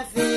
nothing.